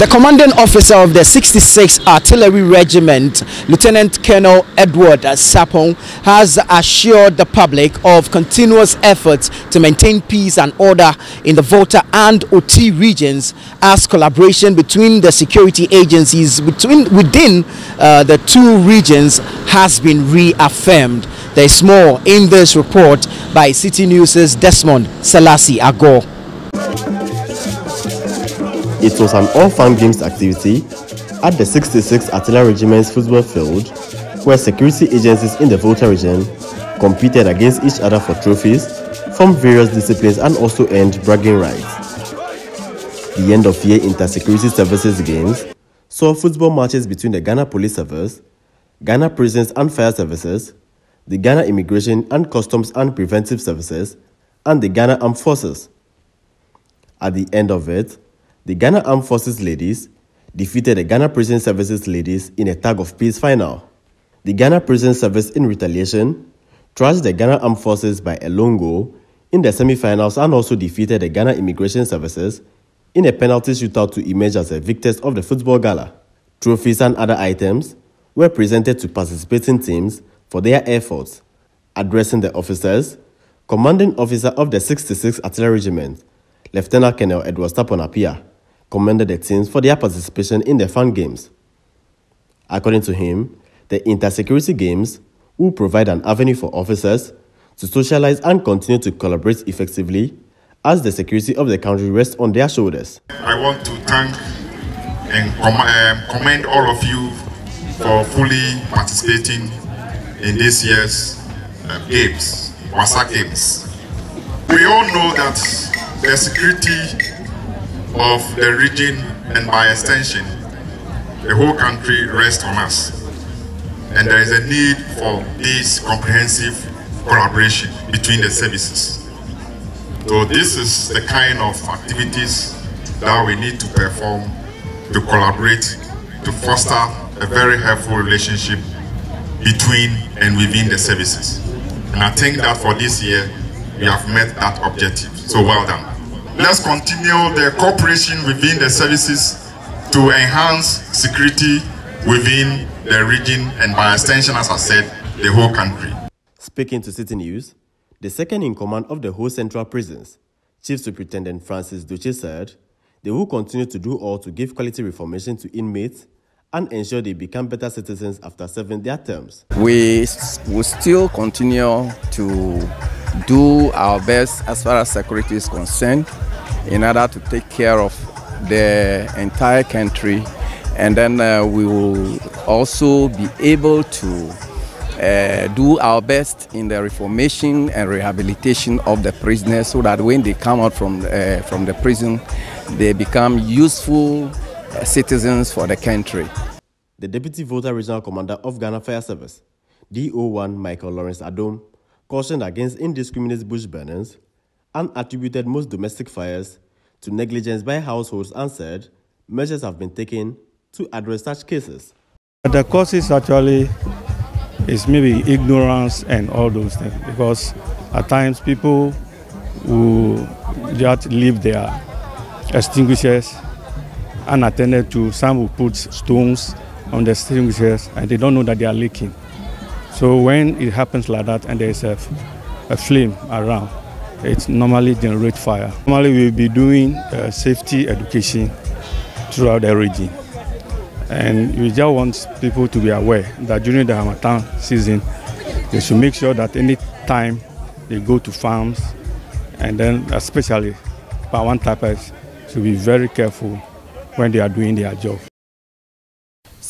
The commanding officer of the 66th Artillery Regiment, Lieutenant Colonel Edward Sapong, has assured the public of continuous efforts to maintain peace and order in the Volta and Oti regions as collaboration between the security agencies between, within uh, the two regions has been reaffirmed. There is more in this report by Citi News' Desmond Selassie Agor. It was an all-fan games activity at the 66th Artillery Regiment's football field where security agencies in the Volta region competed against each other for trophies from various disciplines and also earned bragging rights. The end of year inter-security services games saw football matches between the Ghana Police Service, Ghana Prisons and Fire Services, the Ghana Immigration and Customs and Preventive Services, and the Ghana Armed Forces. At the end of it, the Ghana Armed Forces ladies defeated the Ghana Prison Services ladies in a tag of peace final. The Ghana Prison Service, in retaliation, thrashed the Ghana Armed Forces by a lone goal in the semi-finals and also defeated the Ghana Immigration Services in a penalty shootout to emerge as the victors of the football gala. Trophies and other items were presented to participating teams for their efforts. Addressing the officers, commanding officer of the 66th Artillery Regiment, Lieutenant Colonel Edward Staponapia, commended the teams for their participation in the fun games. According to him, the inter-security games will provide an avenue for officers to socialize and continue to collaborate effectively as the security of the country rests on their shoulders. I want to thank and com um, commend all of you for fully participating in this year's uh, games, Wasa Games. We all know that the security of the region and by extension, the whole country rests on us. And there is a need for this comprehensive collaboration between the services. So this is the kind of activities that we need to perform to collaborate, to foster a very helpful relationship between and within the services. And I think that for this year, we have met that objective. So well done. Let's continue the cooperation within the services to enhance security within the region and by extension, as I said, the whole country. Speaking to Citi News, the second in command of the Ho central prisons, Chief Superintendent Francis Duche said they will continue to do all to give quality reformation to inmates and ensure they become better citizens after serving their terms. We will still continue to do our best as far as security is concerned in order to take care of the entire country. And then uh, we will also be able to uh, do our best in the reformation and rehabilitation of the prisoners so that when they come out from, uh, from the prison, they become useful uh, citizens for the country. The Deputy Volta Regional Commander of Ghana Fire Service, DO1 Michael Lawrence Adom, cautioned against indiscriminate bush burnings and attributed most domestic fires to negligence by households and said measures have been taken to address such cases. The causes actually is maybe ignorance and all those things because at times people who just leave their extinguishers unattended to, some will put stones on the extinguishers and they don't know that they are leaking. So when it happens like that and there's a, a flame around, it normally generates fire. Normally we'll be doing uh, safety education throughout the region. And we just want people to be aware that during the Harmattan season, they should make sure that any time they go to farms, and then especially by one typers, should be very careful when they are doing their job.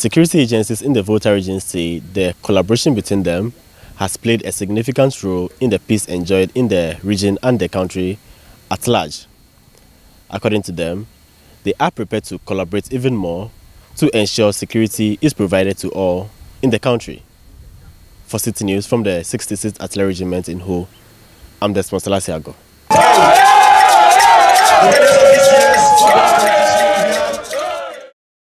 Security agencies in the Volta region say the collaboration between them has played a significant role in the peace enjoyed in the region and the country at large. According to them, they are prepared to collaborate even more to ensure security is provided to all in the country. For Citi News from the 66th Artillery Regiment in Ho, I'm Desmond Selassie Agor.